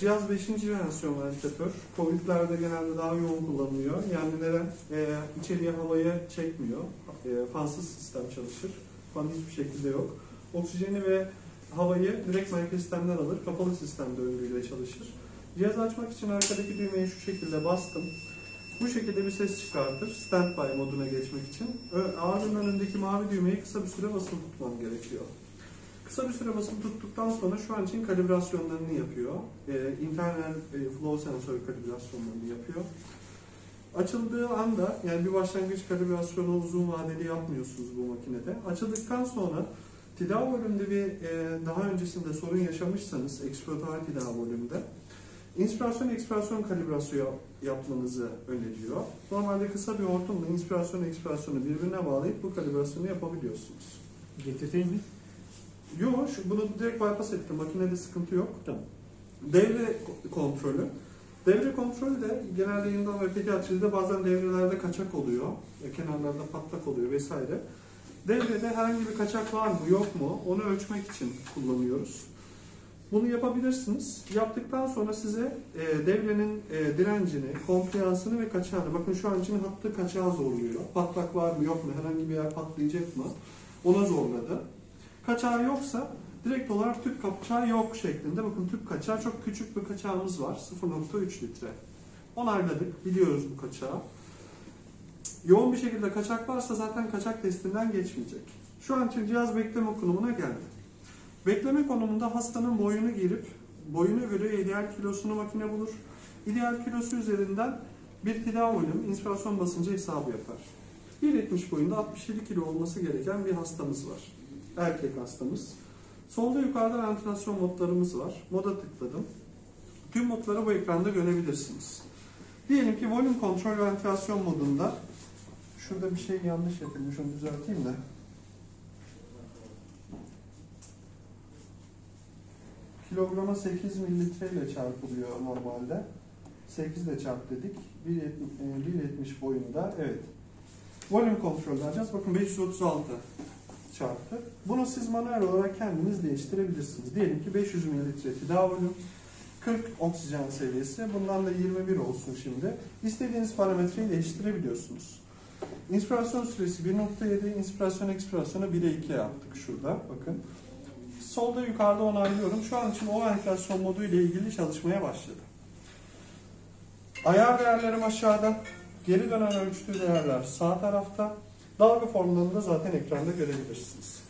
cihaz 5. jenerasyon ventilatör. Covid'lerde genelde daha yoğun kullanılıyor. Neden? E, içeriye havayı çekmiyor. E, fansız sistem çalışır. Fan hiçbir şekilde yok. Oksijeni ve havayı direkt merkez sistemden alır. Kapalı sistem döngüyle çalışır. Cihazı açmak için arkadaki düğmeyi şu şekilde bastım. Bu şekilde bir ses çıkartır. Standby moduna geçmek için. Ağzının önündeki mavi düğmeyi kısa bir süre basılı tutmam gerekiyor. Kısa bir süre basılı tuttuktan sonra şu an için kalibrasyonlarını yapıyor. Ee, internal e, flow sensör kalibrasyonlarını yapıyor. Açıldığı anda yani bir başlangıç kalibrasyonu uzun vadeli yapmıyorsunuz bu makinede. Açıldıktan sonra Tidavolüm'de bir e, daha öncesinde sorun yaşamışsanız eksploatar Tidavolüm'de inspirasyon ekspirasyon kalibrasyonu yapmanızı öneriyor. Normalde kısa bir hortumla inspirasyon ekspirasyonu birbirine bağlayıp bu kalibrasyonu yapabiliyorsunuz. Getirteyim mi? Yok, şu- bunu direkt bypass ettim. Makinede sıkıntı yok. Tamam. Devre ko- kontrolü. Devre kontrolü de genelde yayından ve peki açıcıda bazen devrelerde kaçak oluyor. Kenarlarda patlak oluyor vesaire. Devrede herhangi bir kaçak var mı yok mu onu ölçmek için kullanıyoruz. Bunu yapabilirsiniz. Yaptıktan sonra size e, devrenin e, direncini, kompliyansını ve kaçağını, bakın şu an için hattı kaçağı zorluyor. Patlak var mı yok mu, herhangi bir yer patlayacak mı ona zorladı. Kaçağı yoksa direkt olarak tüp kaçağı yok şeklinde. Bakın tüp kaçağı çok küçük bir kaçağımız var. 0.3 litre. Onayladık. Biliyoruz bu kaçağı. Yoğun bir şekilde kaçak varsa zaten kaçak testinden geçmeyecek. Şu an için cihaz bekleme konumuna geldi. Bekleme konumunda hastanın boyunu girip boyuna göre ideal kilosunu makine bulur. İdeal kilosu üzerinden bir tidavolüm, inspirasyon basıncı hesabı yapar. 1.70 boyunda 67 kilo olması gereken bir hastamız var. Erkek hastamız. Solda yukarıda ventilasyon modlarımız var. Moda tıkladım. Tüm modları bu ekranda görebilirsiniz. Diyelim ki volüm kontrol ventilasyon modunda şurada bir şey yanlış yapılmış onu düzelteyim de. Kilograma 8 mililitre ile çarpılıyor normalde. 8 ile çarp dedik. 1.70 e, 1.70 boyunda. Evet. Volüm kontrol edeceğiz. Bakın 536 çarptı. Bunu siz manuel olarak kendiniz değiştirebilirsiniz. Diyelim ki 500 mililitre tida volüm, 40 oksijen seviyesi. Bundan da 21 olsun şimdi. İstediğiniz parametreyi değiştirebiliyorsunuz. İnspirasyon süresi 1.7, inspirasyon ekspirasyonu 1'e 2 yaptık şurada. Bakın. Solda yukarıda onaylıyorum. Şu an için o ventilasyon modu ile ilgili çalışmaya başladı. Ayar değerlerim aşağıda. Geri dönen ölçtüğü değerler sağ tarafta. Dalga formlarını da zaten ekranda görebilirsiniz.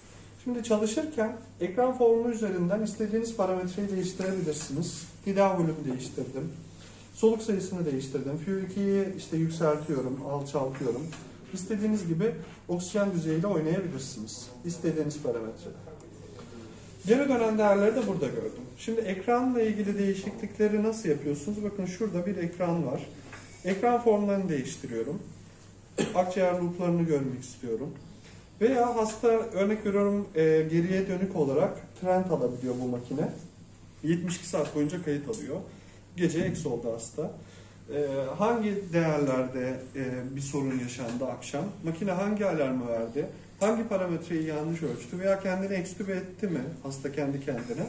Şimdi çalışırken ekran formu üzerinden istediğiniz parametreyi değiştirebilirsiniz. Tida volüm değiştirdim. Soluk sayısını değiştirdim. FiO2'yi işte yükseltiyorum, alçaltıyorum. İstediğiniz gibi oksijen düzeyiyle oynayabilirsiniz. İstediğiniz parametrede. Geri dönen değerleri de burada gördüm. Şimdi ekranla ilgili değişiklikleri nasıl yapıyorsunuz? Bakın şurada bir ekran var. Ekran formlarını değiştiriyorum. Akciğer looplarını görmek istiyorum. Veya hasta örnek veriyorum e, geriye dönük olarak trend alabiliyor bu makine. 72 saat boyunca kayıt alıyor. Gece eks oldu hasta. E, hangi değerlerde e, bir sorun yaşandı akşam? Makine hangi alarmı verdi? Hangi parametreyi yanlış ölçtü veya kendini ekstübe etti mi hasta kendi kendine?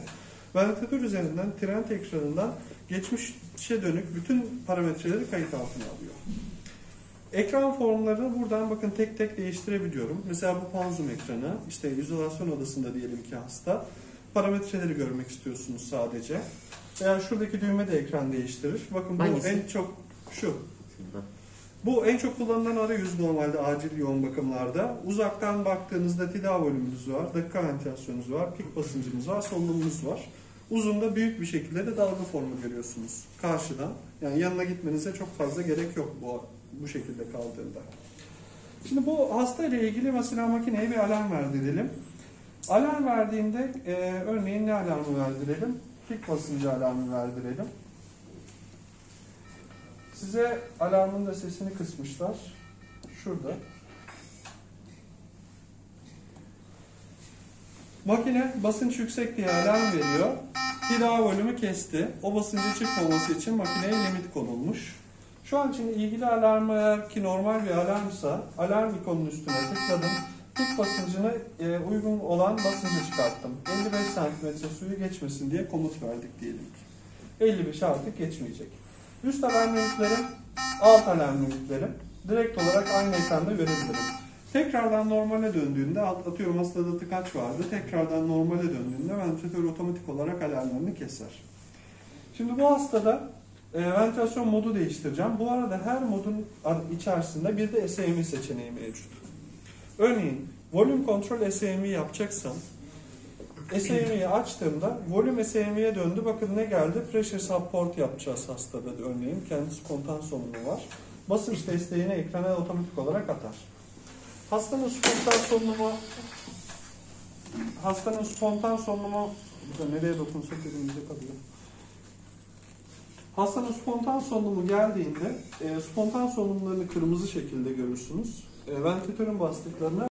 Ventilatör üzerinden trend ekranından geçmişe dönük bütün parametreleri kayıt altına alıyor. Ekran formlarını buradan bakın tek tek değiştirebiliyorum. Mesela bu panzum ekranı, işte izolasyon odasında diyelim ki hasta. Parametreleri görmek istiyorsunuz sadece. Veya şuradaki düğme de ekran değiştirir. Bakın bu Hangisi? en çok şu. Bu en çok kullanılan arayüz normalde acil yoğun bakımlarda. Uzaktan baktığınızda tida volümümüz var, dakika ventilasyonumuz var, pik basıncımız var, solunumumuz var. Uzunda büyük bir şekilde de dalga formu görüyorsunuz karşıdan. Yani yanına gitmenize çok fazla gerek yok bu bu şekilde kaldığında. Şimdi bu hasta ile ilgili mesela makineye bir alarm verdirelim. Alarm verdiğinde e, örneğin ne alarmı verdirelim? Pik basıncı alarmı verdirelim. Size alarmın da sesini kısmışlar. Şurada. Makine basınç yüksek diye alarm veriyor. Hida volümü kesti. O basıncın çıkmaması için makineye limit konulmuş. Şu an için ilgili alarmı eğer ki normal bir alarmsa alarm ikonunun üstüne tıkladım. Pik basıncını e, uygun olan basıncı çıkarttım. 55 cm suyu geçmesin diye komut verdik diyelim ki. 55'e artık geçmeyecek. Üst alarm ünitlerim, alt alarm ünitlerim direkt olarak aynı ekranda görebilirim. Tekrardan normale döndüğünde, alt- atıyorum hastada tıkaç vardı, tekrardan normale döndüğünde ventilatör otomatik olarak alarmlarını keser. Şimdi bu hastada e, ventilasyon modu değiştireceğim. Bu arada her modun içerisinde bir de SAMI seçeneği mevcut. Örneğin volume control SAMI yapacaksam SAMI'yi açtığımda volüm SAMI'ye döndü. Bakın ne geldi? Pressure support yapacağız hastada örneğin. Kendi spontan solunumu var. Basınç desteğini ekrana otomatik olarak atar. Hastanın spontan solunumu hastanın spontan solunumu nereye dokunsak elimize kalıyor. Hastanın spontan solunumu geldiğinde e, spontan solunumlarını kırmızı şekilde görürsünüz. E, ventilatörün bastıklarını